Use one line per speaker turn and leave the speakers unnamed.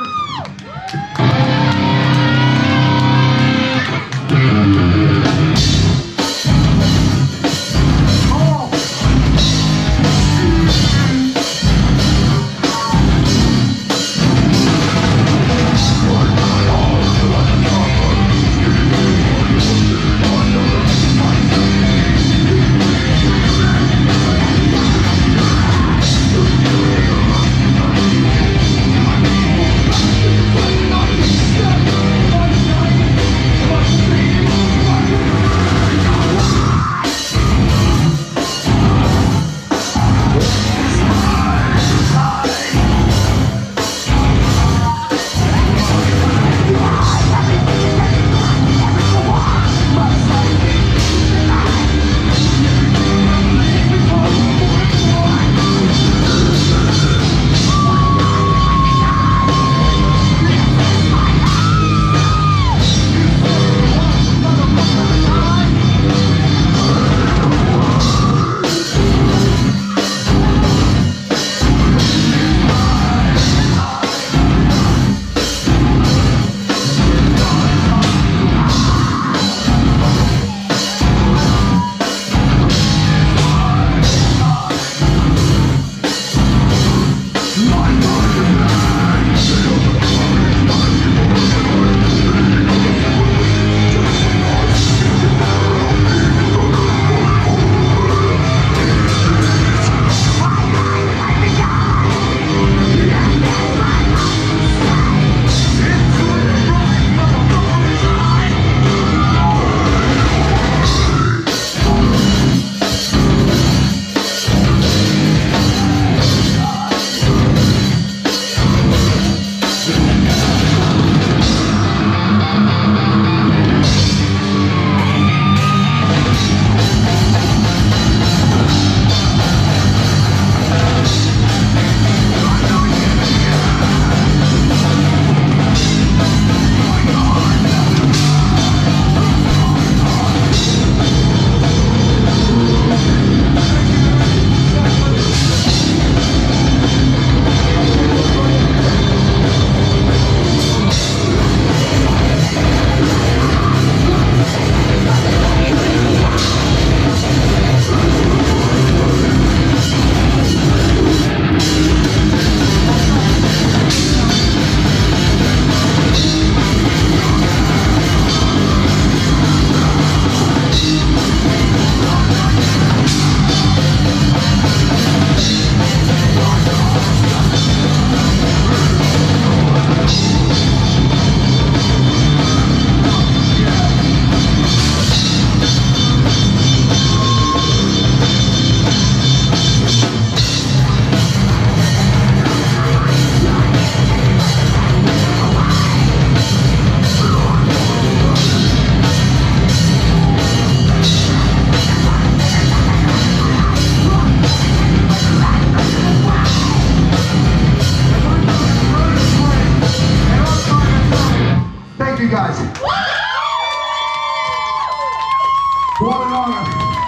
Thank you guys. What an honor.